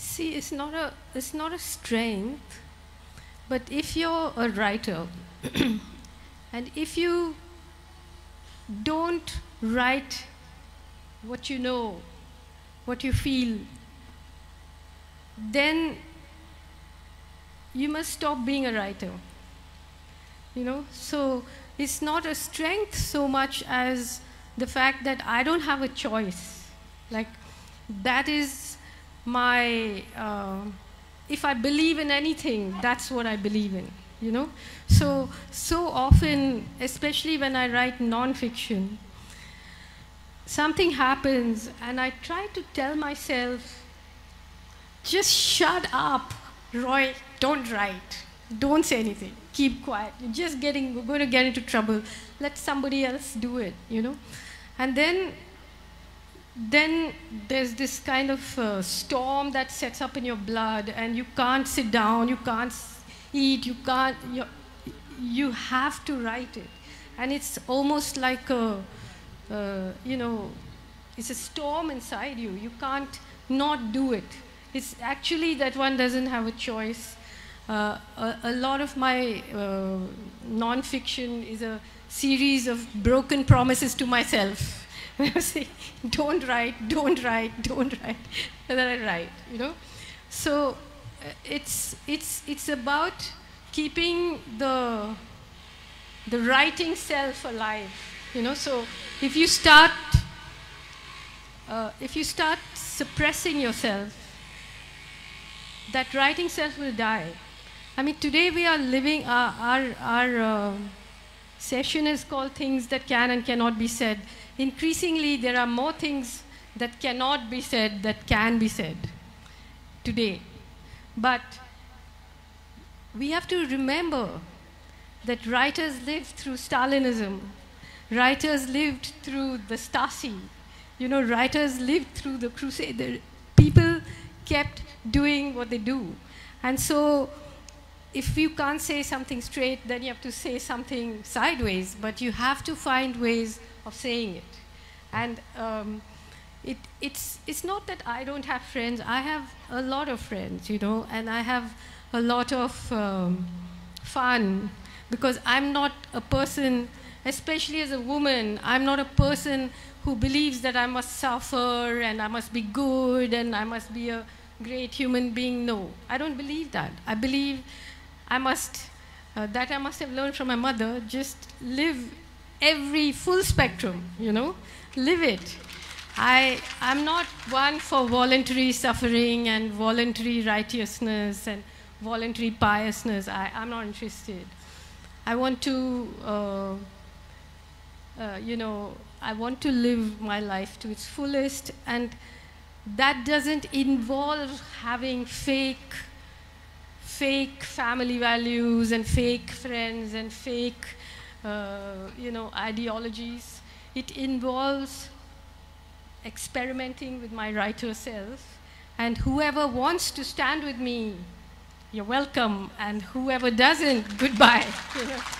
See, it's not a, it's not a strength, but if you're a writer, and if you don't write what you know, what you feel, then you must stop being a writer. You know, so it's not a strength so much as the fact that I don't have a choice. Like, that is my, uh, if I believe in anything, that's what I believe in, you know? So, so often, especially when I write nonfiction, something happens and I try to tell myself, just shut up, Roy, don't write. Don't say anything. Keep quiet. You're just getting, we're going to get into trouble. Let somebody else do it, you know? And then, then there's this kind of uh, storm that sets up in your blood, and you can't sit down, you can't eat, you can't, you, have to write it. And it's almost like a, uh, you know, it's a storm inside you. You can't not do it. It's actually that one doesn't have a choice. Uh, a, a, lot of my uh, nonfiction is a series of broken promises to myself. I say, don't write, don't write, don't write, and then I write, you know. So uh, it's, it's, it's about keeping the, the writing self alive, you know. So if you start, uh, if you start suppressing yourself, that writing self will die. I mean, today we are living, uh, our, our uh, session is called Things That Can and Cannot Be Said. Increasingly, there are more things that cannot be said that can be said today. But we have to remember that writers lived through Stalinism, writers lived through the Stasi, you know, writers lived through the crusade. People kept doing what they do. And so if you can't say something straight, then you have to say something sideways, but you have to find ways of saying it. And um, it, it's, it's not that I don't have friends. I have a lot of friends, you know, and I have a lot of um, fun because I'm not a person, especially as a woman, I'm not a person who believes that I must suffer and I must be good and I must be a great human being. No, I don't believe that. I believe I must, uh, that I must have learned from my mother, just live every full spectrum, you know, live it. I, I'm not one for voluntary suffering and voluntary righteousness and voluntary piousness. I, I'm not interested. I want to, uh, uh, you know, I want to live my life to its fullest, and that doesn't involve having fake fake family values and fake friends and fake, uh, you know, ideologies. It involves experimenting with my writer self. And whoever wants to stand with me, you're welcome. And whoever doesn't, goodbye.